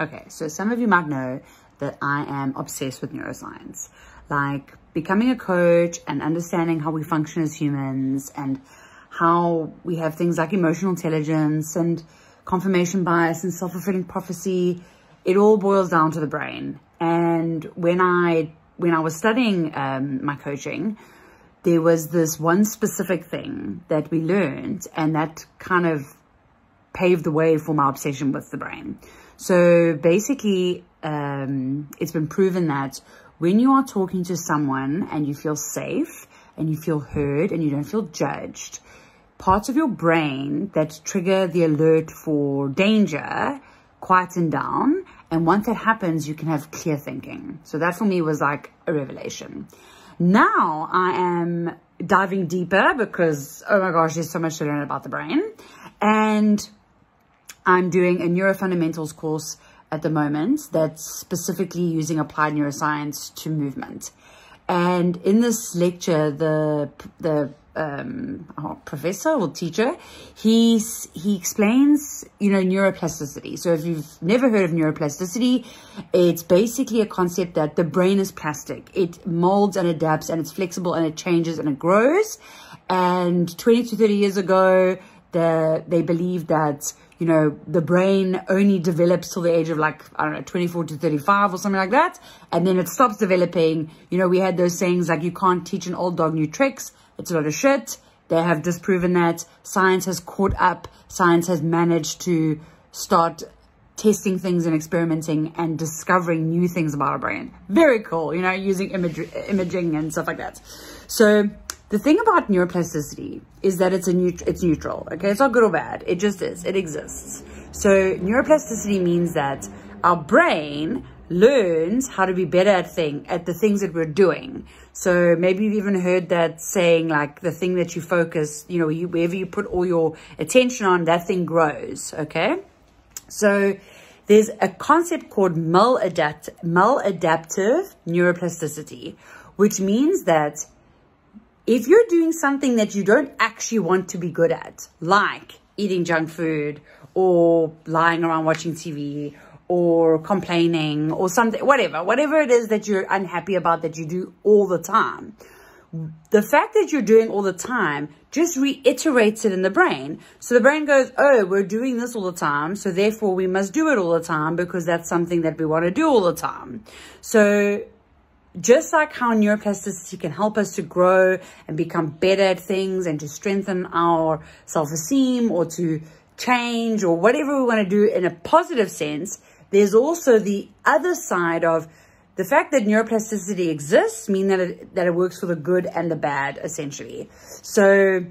Okay, so some of you might know that I am obsessed with neuroscience, like becoming a coach and understanding how we function as humans and how we have things like emotional intelligence and confirmation bias and self-fulfilling prophecy. It all boils down to the brain. And when I when I was studying um, my coaching, there was this one specific thing that we learned, and that kind of paved the way for my obsession with the brain. So basically, um, it's been proven that when you are talking to someone and you feel safe and you feel heard and you don't feel judged, parts of your brain that trigger the alert for danger quieten down. And once that happens, you can have clear thinking. So that for me was like a revelation. Now I am diving deeper because, oh my gosh, there's so much to learn about the brain. And I'm doing a neurofundamentals course at the moment that's specifically using applied neuroscience to movement. And in this lecture, the the um, professor or teacher, he's he explains you know neuroplasticity. So if you've never heard of neuroplasticity, it's basically a concept that the brain is plastic. It molds and adapts, and it's flexible, and it changes and it grows. And 20 to 30 years ago, the they believe that you know, the brain only develops till the age of like, I don't know, 24 to 35 or something like that. And then it stops developing. You know, we had those sayings like you can't teach an old dog new tricks. It's a lot of shit. They have disproven that. Science has caught up. Science has managed to start testing things and experimenting and discovering new things about our brain. Very cool, you know, using image imaging and stuff like that. So the thing about neuroplasticity is that it's a neut it's neutral. Okay, it's not good or bad. It just is. It exists. So neuroplasticity means that our brain learns how to be better at thing at the things that we're doing. So maybe you've even heard that saying like the thing that you focus, you know, you, wherever you put all your attention on, that thing grows. Okay. So there's a concept called maladapt maladaptive neuroplasticity, which means that if you're doing something that you don't actually want to be good at, like eating junk food or lying around watching TV or complaining or something, whatever, whatever it is that you're unhappy about that you do all the time, the fact that you're doing all the time just reiterates it in the brain. So the brain goes, oh, we're doing this all the time. So therefore we must do it all the time because that's something that we want to do all the time. So just like how neuroplasticity can help us to grow and become better at things and to strengthen our self-esteem or to change or whatever we want to do in a positive sense, there's also the other side of the fact that neuroplasticity exists mean that it, that it works for the good and the bad, essentially. So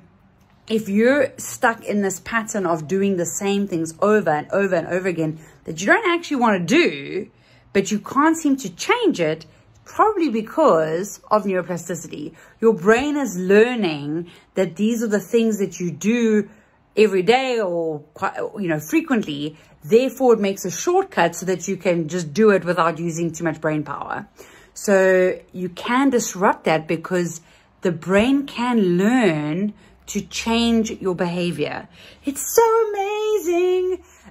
if you're stuck in this pattern of doing the same things over and over and over again that you don't actually want to do, but you can't seem to change it, probably because of neuroplasticity. Your brain is learning that these are the things that you do every day or quite, you know frequently. Therefore it makes a shortcut so that you can just do it without using too much brain power. So you can disrupt that because the brain can learn to change your behavior. It's so amazing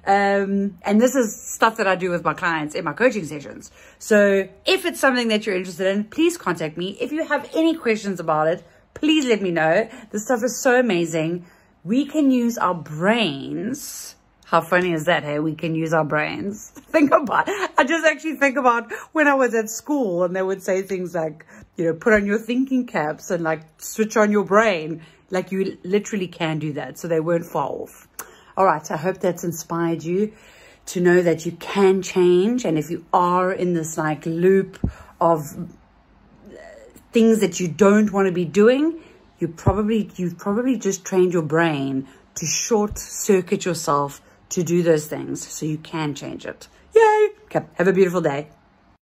um, and this is stuff that I do with my clients in my coaching sessions. So if it's something that you're interested in, please contact me. If you have any questions about it, please let me know. This stuff is so amazing. We can use our brains. How funny is that, hey? We can use our brains. Think about I just actually think about when I was at school and they would say things like, you know, put on your thinking caps and like switch on your brain. Like you literally can do that. So they weren't far off. All right, I hope that's inspired you to know that you can change. And if you are in this like loop of uh, things that you don't want to be doing, you probably, you've probably just trained your brain to short circuit yourself to do those things so you can change it. Yay! Okay, have a beautiful day.